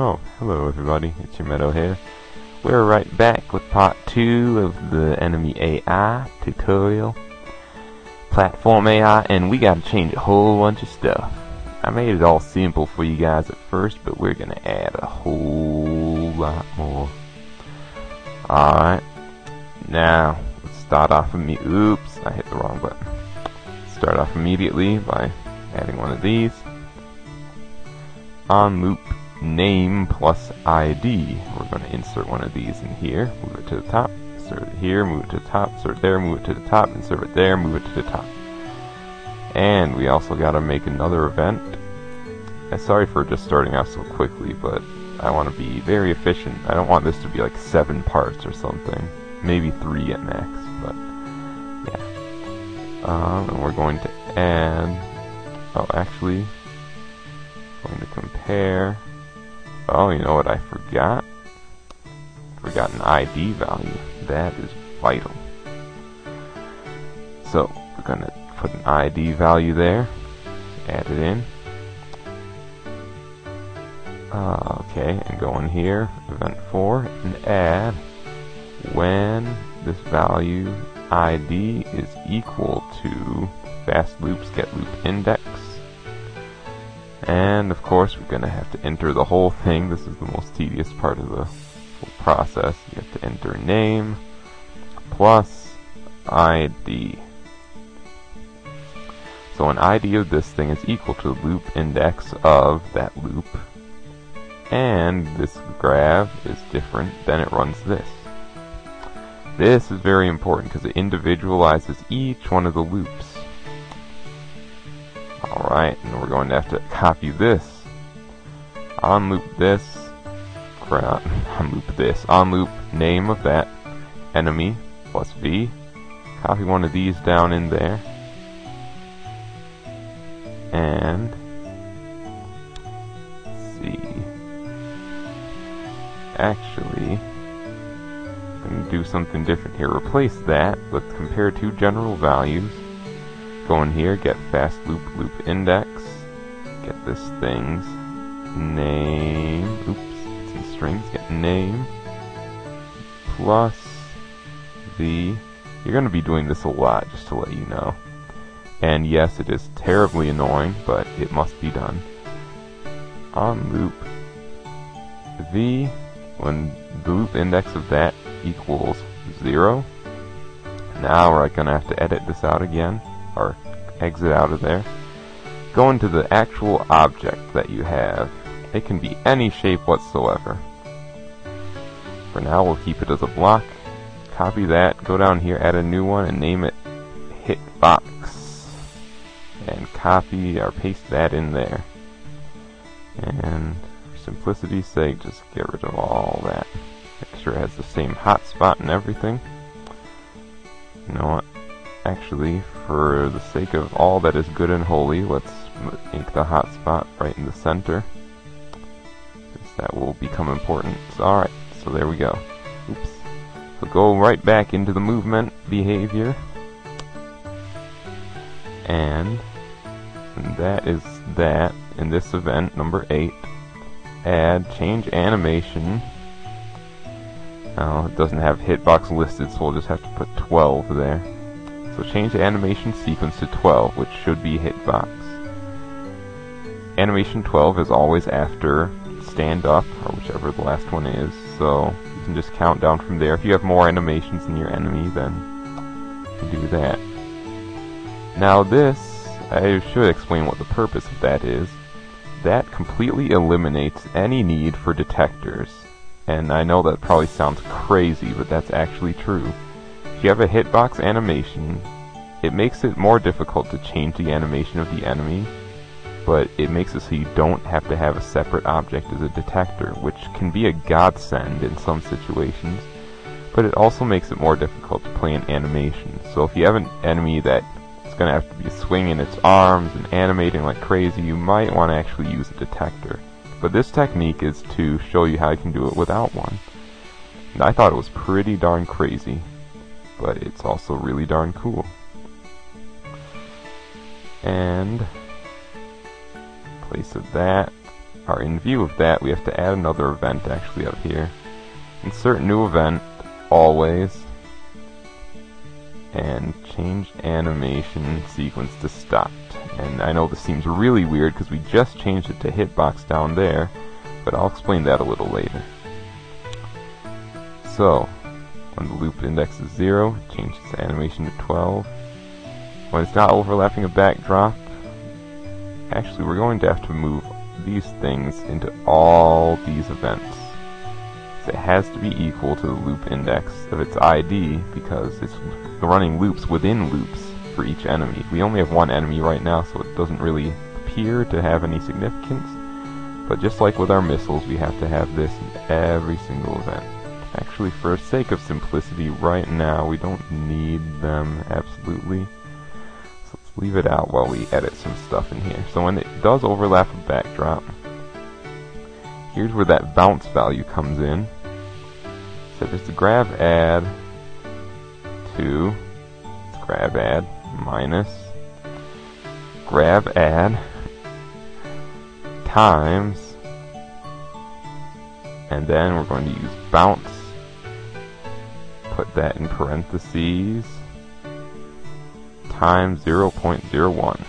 Oh, hello everybody, it's your Meadow here. We're right back with part 2 of the enemy AI tutorial. Platform AI, and we gotta change a whole bunch of stuff. I made it all simple for you guys at first, but we're gonna add a whole lot more. Alright, now, let's start off with me. Oops, I hit the wrong button. Start off immediately by adding one of these. On loop name plus ID. We're going to insert one of these in here, move it to the top, insert it here, move it to the top, insert it there, move it to the top, insert it there, move it to the top. And we also got to make another event. I'm uh, sorry for just starting out so quickly, but I want to be very efficient. I don't want this to be like seven parts or something. Maybe three at max, but yeah. Um, and we're going to add... Oh, actually, going to compare Oh, you know what I forgot? Forgot an ID value. That is vital. So, we're going to put an ID value there. Add it in. Uh, okay, and go in here, event 4, and add when this value ID is equal to fast loops get loop index and of course, we're going to have to enter the whole thing. This is the most tedious part of the process. You have to enter name plus ID. So an ID of this thing is equal to the loop index of that loop. And this graph is different, then it runs this. This is very important because it individualizes each one of the loops. Alright, and we're going to have to copy this. On loop this. On loop this. On loop name of that enemy plus V. Copy one of these down in there. And see. Actually, I'm do something different here. Replace that with compare two general values go in here, get fast loop loop index, get this thing's name, oops, it's in strings, get name, plus the, you're going to be doing this a lot, just to let you know. And yes, it is terribly annoying, but it must be done. On loop v, when the loop index of that equals 0, now we're going to have to edit this out again or exit out of there. Go into the actual object that you have. It can be any shape whatsoever. For now, we'll keep it as a block. Copy that, go down here, add a new one, and name it Hitbox. And copy or paste that in there. And for simplicity's sake, just get rid of all that. Make sure it has the same hotspot and everything. You know what? Actually, for the sake of all that is good and holy, let's make the hotspot right in the center. that will become important. Alright, so there we go. Oops. So go right back into the movement behavior. And, and that is that in this event, number 8. Add change animation. Now, it doesn't have hitbox listed, so we'll just have to put 12 there. So change the animation sequence to 12, which should be hitbox. Animation 12 is always after stand up, or whichever the last one is, so you can just count down from there. If you have more animations than your enemy, then you can do that. Now this, I should explain what the purpose of that is. That completely eliminates any need for detectors. And I know that probably sounds crazy, but that's actually true. If you have a hitbox animation, it makes it more difficult to change the animation of the enemy, but it makes it so you don't have to have a separate object as a detector, which can be a godsend in some situations, but it also makes it more difficult to play an animation. So if you have an enemy that is going to have to be swinging its arms and animating like crazy, you might want to actually use a detector. But this technique is to show you how you can do it without one. And I thought it was pretty darn crazy but it's also really darn cool. And place of that, or in view of that, we have to add another event actually up here. Insert new event, always, and change animation sequence to stopped. And I know this seems really weird because we just changed it to hitbox down there, but I'll explain that a little later. So, when the loop index is 0, change its animation to 12. When it's not overlapping a backdrop, actually we're going to have to move these things into all these events. So it has to be equal to the loop index of its ID because it's running loops within loops for each enemy. We only have one enemy right now, so it doesn't really appear to have any significance. But just like with our missiles, we have to have this in every single event. Actually, for the sake of simplicity, right now, we don't need them absolutely. So let's leave it out while we edit some stuff in here. So when it does overlap a backdrop, here's where that bounce value comes in. So just a grav add to grav add minus grav add times and then we're going to use bounce put that in parentheses. Times 0.01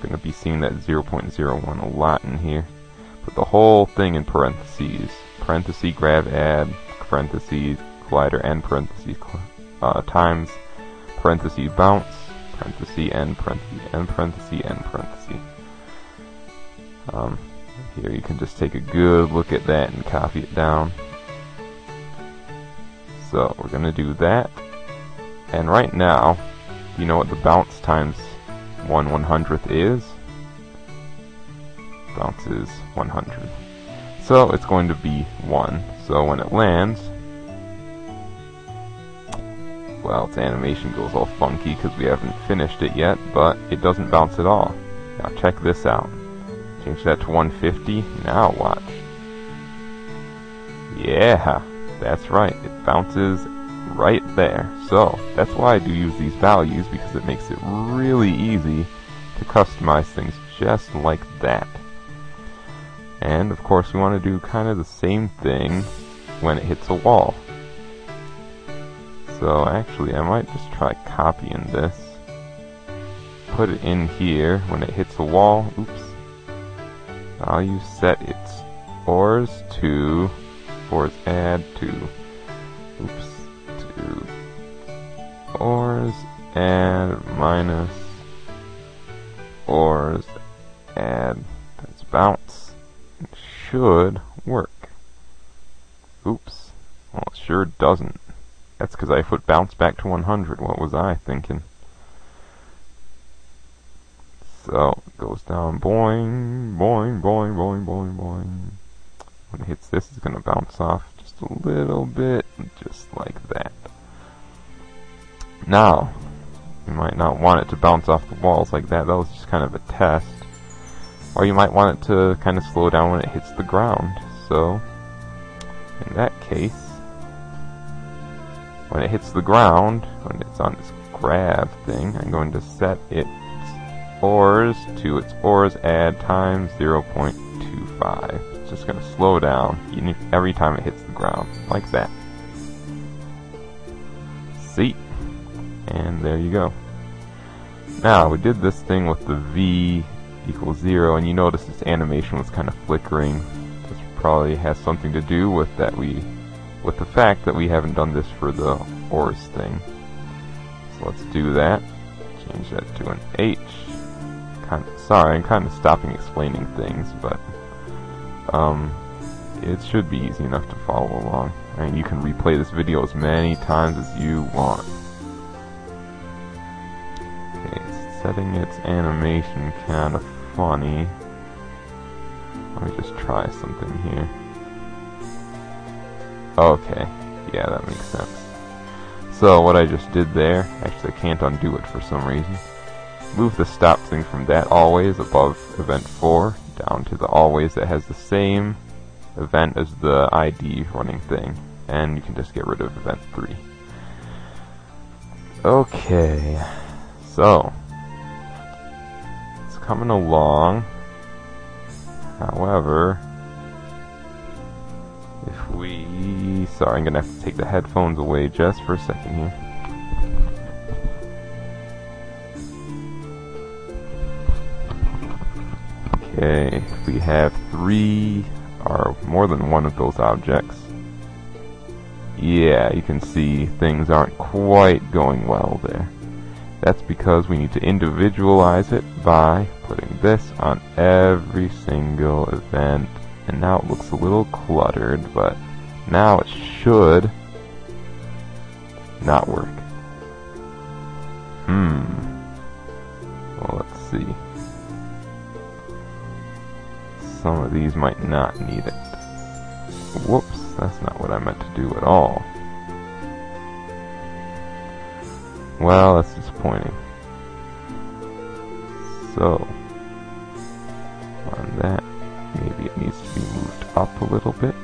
going to be seeing that 0.01 a lot in here. Put the whole thing in parentheses. Parenthesis grav add parentheses collider and parentheses uh, times parentheses bounce parentheses end, parentheses end, parentheses and parenthesis um, here you can just take a good look at that and copy it down so we're going to do that. And right now, you know what the bounce times 1 100th is? Bounce is 100. So it's going to be 1. So when it lands, well, its animation goes all funky because we haven't finished it yet, but it doesn't bounce at all. Now check this out. Change that to 150. Now watch. Yeah, that's right, it bounces right there. So, that's why I do use these values, because it makes it really easy to customize things just like that. And, of course, we want to do kind of the same thing when it hits a wall. So, actually, I might just try copying this. Put it in here when it hits a wall. Oops. Value set its ors to ors add to. Oops to ors add minus. Ors add. That's bounce. It should work. Oops. Well it sure doesn't. That's because I put bounce back to 100 what was I thinking? So goes down boing boing boing boing boing boing when it hits this, it's going to bounce off just a little bit, just like that. Now, you might not want it to bounce off the walls like that. That was just kind of a test. Or you might want it to kind of slow down when it hits the ground. So, in that case, when it hits the ground, when it's on this grav thing, I'm going to set its ors to its ors add times 0.25 just going to slow down every time it hits the ground, like that. See? And there you go. Now, we did this thing with the V equals 0, and you notice this animation was kind of flickering. This probably has something to do with that we, with the fact that we haven't done this for the ors thing. So let's do that. Change that to an H. Kind of, sorry, I'm kind of stopping explaining things, but um, it should be easy enough to follow along. And you can replay this video as many times as you want. Okay, setting its animation kind of funny. Let me just try something here. Okay, yeah, that makes sense. So what I just did there, actually I can't undo it for some reason. Move the stop thing from that always above event 4 down to the always that has the same event as the ID running thing. And you can just get rid of event 3. Okay, so it's coming along. However, if we... Sorry, I'm going to have to take the headphones away just for a second here. Okay, we have three or more than one of those objects, yeah, you can see things aren't quite going well there. That's because we need to individualize it by putting this on every single event. And now it looks a little cluttered, but now it should not work. Hmm. Well, let's see. Some of these might not need it. Whoops, that's not what I meant to do at all. Well, that's disappointing. So, on that, maybe it needs to be moved up a little bit,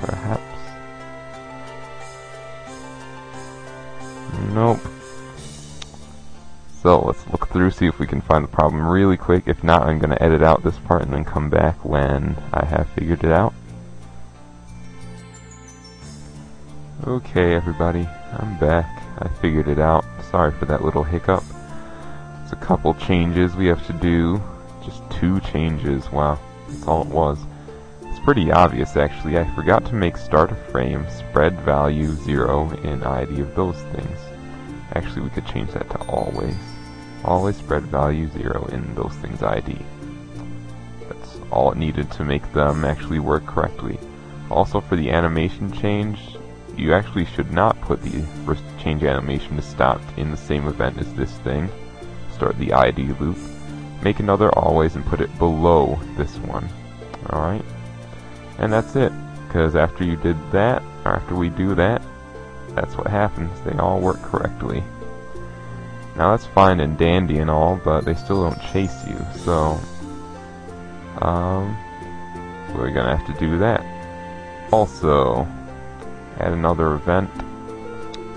perhaps. Through, see if we can find the problem really quick. If not, I'm going to edit out this part and then come back when I have figured it out. Okay, everybody, I'm back. I figured it out. Sorry for that little hiccup. It's a couple changes we have to do. Just two changes. Wow, that's all it was. It's pretty obvious, actually. I forgot to make start a frame spread value 0 in ID of those things. Actually, we could change that to always. Always spread value 0 in those things ID. That's all it needed to make them actually work correctly. Also for the animation change, you actually should not put the first change animation to stop in the same event as this thing. Start the ID loop. Make another always and put it below this one. Alright? And that's it. Because after you did that, or after we do that, that's what happens. They all work correctly. Now that's fine and dandy and all, but they still don't chase you, so... Um... We're gonna have to do that. Also, add another event.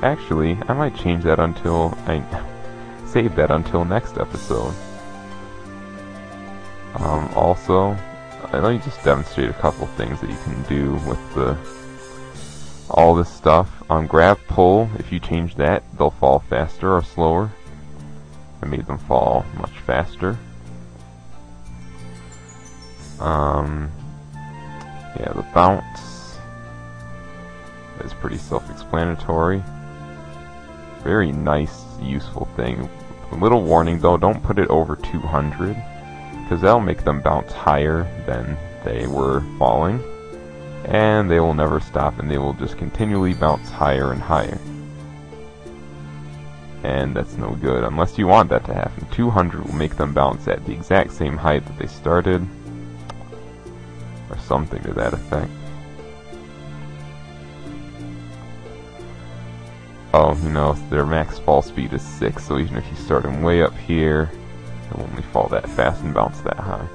Actually, I might change that until... I save that until next episode. Um, also, let me just demonstrate a couple things that you can do with the all this stuff. On um, grav pull, if you change that, they'll fall faster or slower. I made them fall much faster. Um, yeah, the bounce is pretty self-explanatory. Very nice, useful thing. A little warning though, don't put it over 200, because that'll make them bounce higher than they were falling and they will never stop and they will just continually bounce higher and higher. And that's no good unless you want that to happen. 200 will make them bounce at the exact same height that they started, or something to that effect. Oh, you know, their max fall speed is 6, so even if you start them way up here, they'll only fall that fast and bounce that high.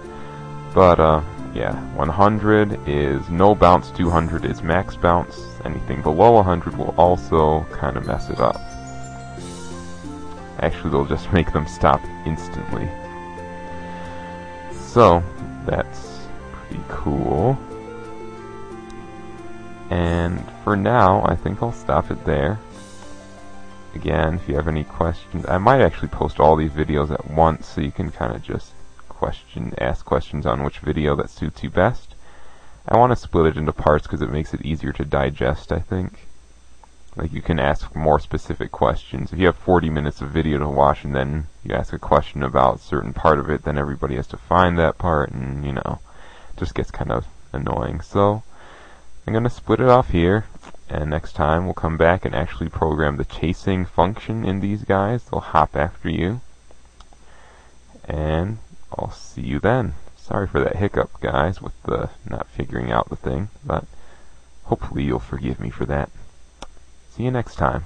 But, uh, yeah, 100 is no bounce, 200 is max bounce. Anything below 100 will also kind of mess it up. Actually, they'll just make them stop instantly. So, that's pretty cool. And for now, I think I'll stop it there. Again, if you have any questions, I might actually post all these videos at once so you can kind of just question, ask questions on which video that suits you best. I want to split it into parts because it makes it easier to digest, I think. Like you can ask more specific questions. If you have 40 minutes of video to watch and then you ask a question about a certain part of it, then everybody has to find that part and, you know, just gets kind of annoying. So, I'm going to split it off here, and next time we'll come back and actually program the chasing function in these guys. They'll hop after you. And I'll see you then. Sorry for that hiccup, guys, with the not figuring out the thing, but hopefully you'll forgive me for that. See you next time.